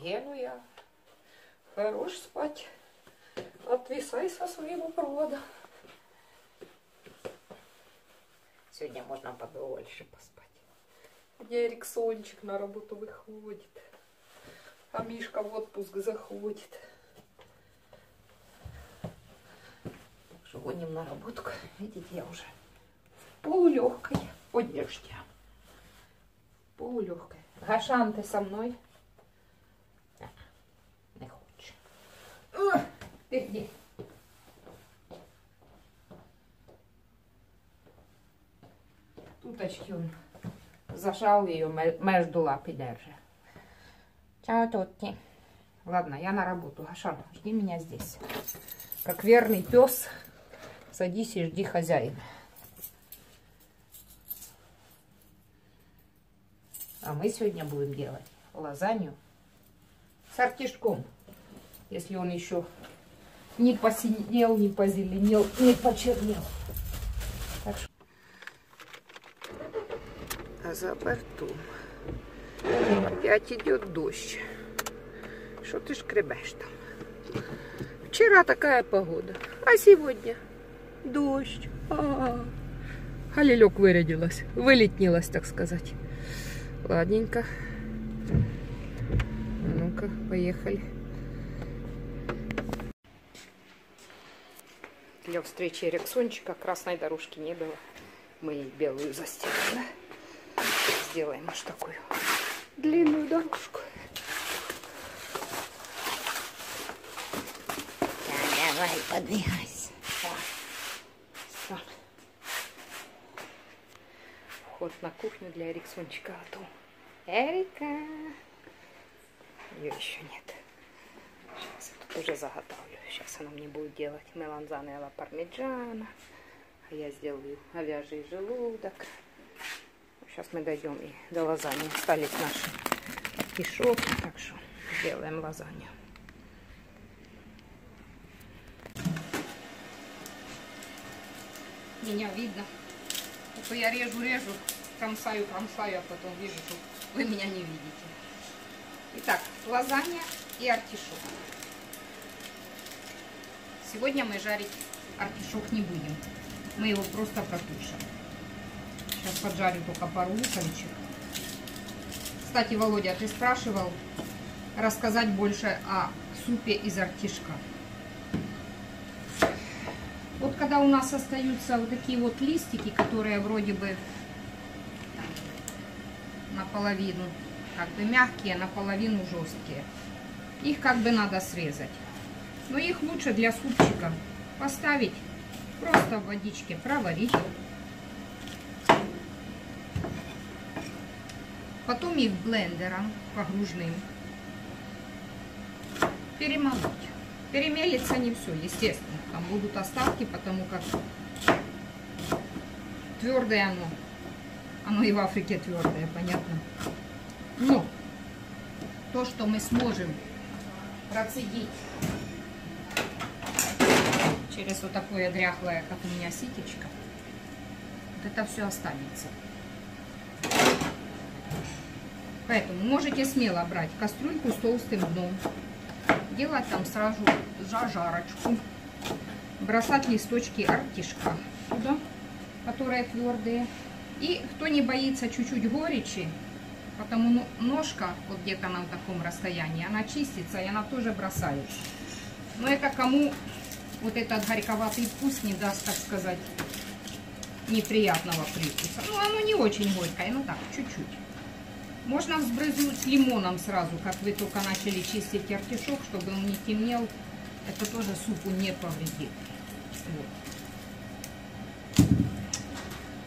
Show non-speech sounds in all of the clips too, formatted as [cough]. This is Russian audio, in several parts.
Генуя. Хорош спать. Отвисай со своего провода. Сегодня можно подольше поспать. Где Эриксончик на работу выходит. А Мишка в отпуск заходит. Так что гоним на работку. Видите, я уже в полулегкой одежде. Полулегкой. Гашан, ты со мной? Не хочешь. О, Ты где? Туточки он зажал ее между лап и держи. Чао, Тотти. Ладно, я на работу. Гашан, жди меня здесь. Как верный пес, садись и жди хозяина. А мы сегодня будем делать лазанью с артишком. Если он еще не посинел, не позеленел, не почернел. Так что... А за бортом опять идет дождь. Что ты шкребешь там? Вчера такая погода, а сегодня дождь. А -а -а. Халилек вырядилась, вылетнилась, так сказать. Ладненько. Ну-ка, поехали. Для встречи Эриксончика красной дорожки не было. Мы ей белую застелили. Сделаем аж такую длинную дорожку. Давай, подвигайся. Все. Вход на кухню для Эриксончика готов. Эрика! Ее еще нет. Уже заготовлю. Сейчас она мне будет делать меланзаны ала пармиджана. А я сделаю говяжий желудок. Сейчас мы дойдем и до лазаньи. Остались наши кишок. Так что сделаем лазанью. Меня видно. А я режу, режу, кромсаю, кромсаю, а потом вижу, что вы меня не видите. Итак, лазанья и артишок. Сегодня мы жарить артишок не будем. Мы его просто протушим. Сейчас поджарю только пару луковичек. Кстати, Володя, ты спрашивал рассказать больше о супе из артишка. Вот когда у нас остаются вот такие вот листики, которые вроде бы наполовину как бы мягкие, наполовину жесткие, их как бы надо срезать. Но их лучше для супчика поставить просто в водичке, проварить. Потом их блендером погружным перемолоть. Перемелится не все, естественно. Там будут остатки, потому как твердое оно. Оно и в Африке твердое, понятно. Но то, что мы сможем процедить через вот такое дряхлое, как у меня ситечко, вот это все останется. Поэтому можете смело брать кастрюльку с толстым дном, делать там сразу зажарочку, бросать листочки артишка туда, которые твердые. И кто не боится чуть-чуть горечи, потому ножка вот где-то на таком расстоянии, она чистится и она тоже бросает. Но это кому вот этот горьковатый вкус не даст, так сказать, неприятного привкуса. Ну, оно не очень горькое, ну так, чуть-чуть. Можно взбрызнуть лимоном сразу, как вы только начали чистить артишок, чтобы он не темнел. Это тоже супу не повредит. Вот.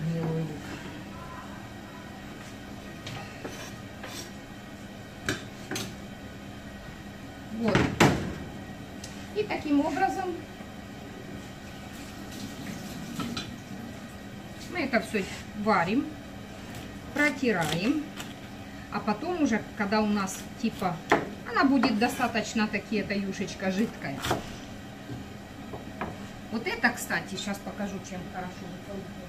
Гнилой лук. Вот. И таким образом мы это все варим, протираем. А потом уже, когда у нас типа, она будет достаточно таки, эта юшечка жидкая. Вот это, кстати, сейчас покажу, чем хорошо выполняется.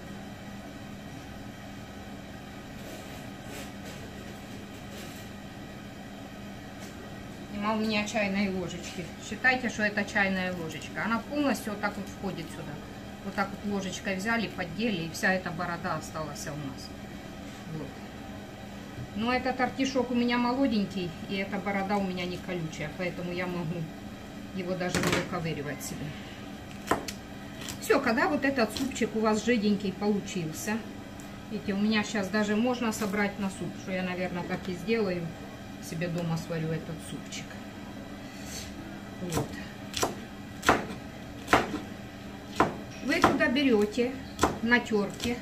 нема у меня чайной ложечки. Считайте, что это чайная ложечка. Она полностью вот так вот входит сюда. Вот так вот ложечкой взяли, поддели, и вся эта борода осталась у нас. Вот. Но этот артишок у меня молоденький, и эта борода у меня не колючая, поэтому я могу его даже не выковыривать себе. Все, когда вот этот супчик у вас жиденький получился, видите, у меня сейчас даже можно собрать на суп, что я, наверное, так и сделаю, себе дома сварю этот супчик. Вот. Вы туда берете на терке,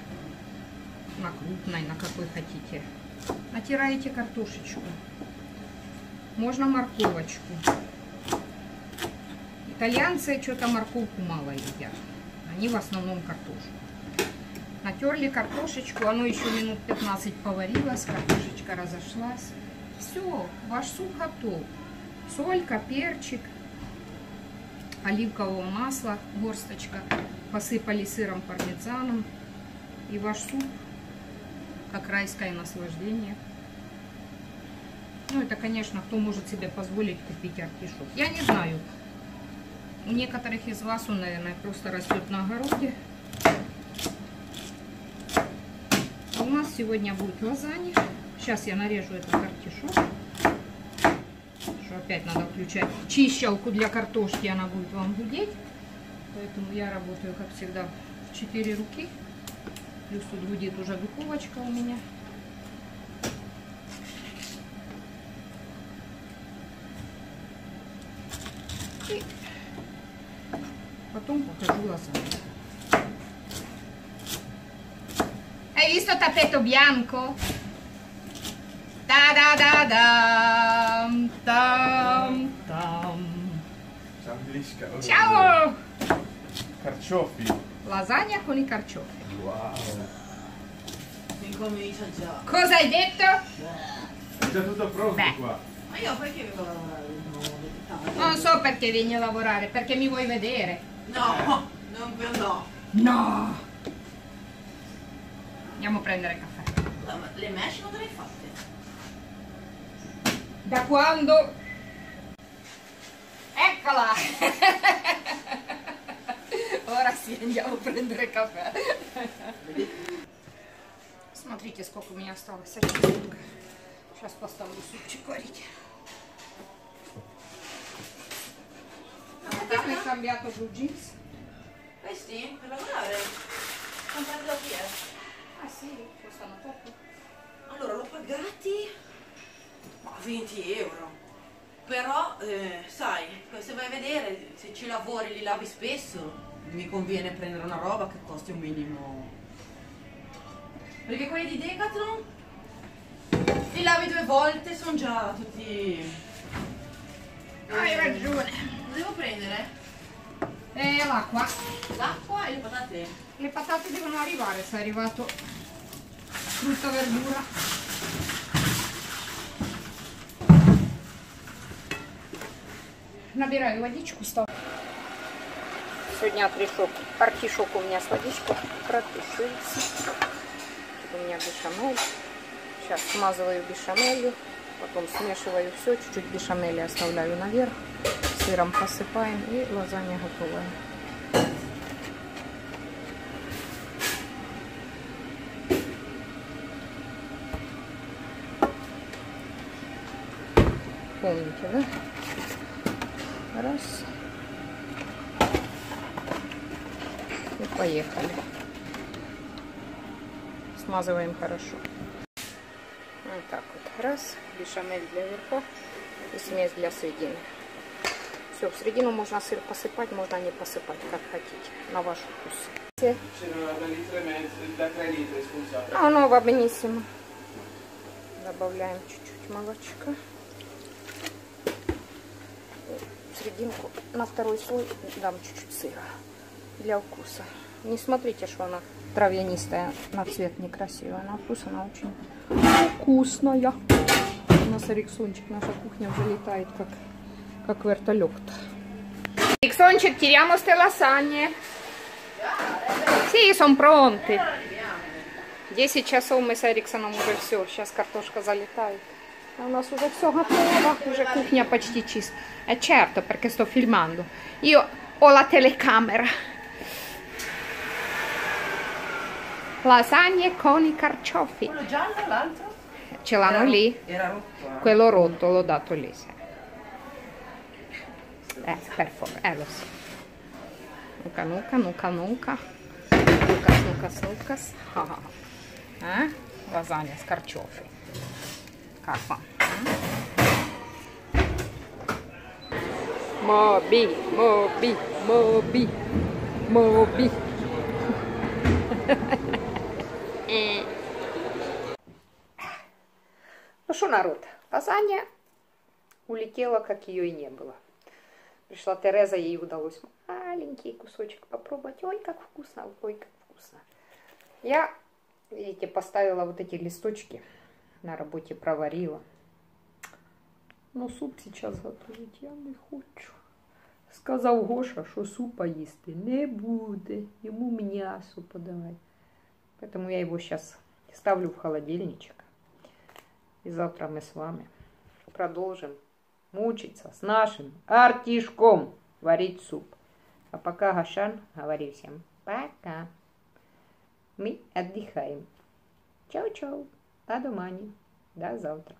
на крупной, на какой хотите, натираете картошечку, можно морковочку. Итальянцы что-то морковку мало едят, они в основном картошку. Натерли картошечку, оно еще минут 15 поварилось, картошечка разошлась. Все, ваш суп готов. Солька, перчик, оливкового масла, горсточка. Посыпали сыром пармезаном. И ваш суп, как райское наслаждение. Ну, это, конечно, кто может себе позволить купить артишок. Я не знаю. У некоторых из вас он, наверное, просто растет на огороде. У нас сегодня будет лазанья. Сейчас я нарежу этот артишок. Что опять надо включать чищалку для картошки, она будет вам гудеть. Поэтому я работаю, как всегда, в 4 руки. Плюс тут гудит уже духовочка у меня. И потом покажу лазанью. Hai visto tappeto bianco? Da da da dam, tam, tam. Ciamblisca. oh, Ciao! Carciofi. Lasagna con i carciofi. Wow. Cosa hai detto? È già tutto pronto Beh. qua. Ma io perché vengo a lavorare? Non so perché vieni a lavorare, perché mi vuoi vedere. No, non per no. No! Andiamo a prendere caffè. Ma le mesh non te le hai fatte? Da quando? Eccola! [laughs] Ora sì, andiamo a prendere caffè. Смотрите, сколько у меня осталось очисток. Сейчас поставлю супчик варить. Abbiamo cambiato blue jeans. Questi? Per lavorare? Non prendo chi è? Ah sì, costano poco. Allora, l'ho pagati ma 20 euro. Però, eh, sai, se vai a vedere, se ci lavori, li lavi spesso, mi conviene prendere una roba che costi un minimo. Perché quelli di Decathlon li lavi due volte, sono già tutti. Hai ragione. Lo devo prendere? E l'acqua. L'acqua e le patate. Le patate devono arrivare, se è arrivato frutta verdura. Набираю водичку, ставлю. Сегодня артишок, артишок у меня с водичкой протушился. У меня бешамель. Сейчас смазываю бешамелью, потом смешиваю все, чуть-чуть бешамели оставляю наверх, сыром посыпаем и лазанья готовая. Помните, да? Раз. И поехали. Смазываем хорошо. Вот так вот. Раз. Бешамель для верха и смесь для середины. Все, в середину можно сыр посыпать, можно не посыпать, как хотите, на ваш вкус. C'erano da litro mezzo, da 3 litri, scusate. А, ну, бабенissimo. Добавляем чуть-чуть молочка. В серединку на второй слой дам чуть-чуть сыра для вкуса. Не смотрите, что она травянистая, на цвет некрасивая. На вкус она очень вкусная. У нас Эриксончик, наша кухня уже как, как вертолет. Эриксончик, tiriamo ste lasagne. Sì, sono pronte. 10 часов мы с Эриксоном уже все. Сейчас картошка залетает. У нас уже все готово, уже кухня почти чиста. E certo, perché sto filmando. Io ho la telecamera. Lasagne con i carciofi. Quello giallo, l'altro? Ce l'hanno lì? Era rotto. eh. Quello rotto l'ho dato lì. sì. Eh, per favore, eh lo so. Nuca, nuca, nuca, nuca. Nucas, nucas, nucas. Ah, ah. Eh? Lasagna, scarciofi. Caffa. Moby, Moby, Moby, Moby. Eh. Ну что, народ, лазанья улетела, как ее и не было. Пришла Тереза, ей удалось маленький кусочек попробовать. Ой, как вкусно, ой, как вкусно. Я, видите, поставила вот эти листочки на работе, проварила. Но суп сейчас готовить я не хочу. Сказав Гоша, що супа їсти не буде. Йому м'ясо подавай. Поэтому я его сейчас ставлю в холодильничек. И завтра мы с вами продолжим мучиться с нашим артишком варить суп. А пока Гашан говорит всем пока. Мы отдыхаем. Чао-чао. До домани. До завтра.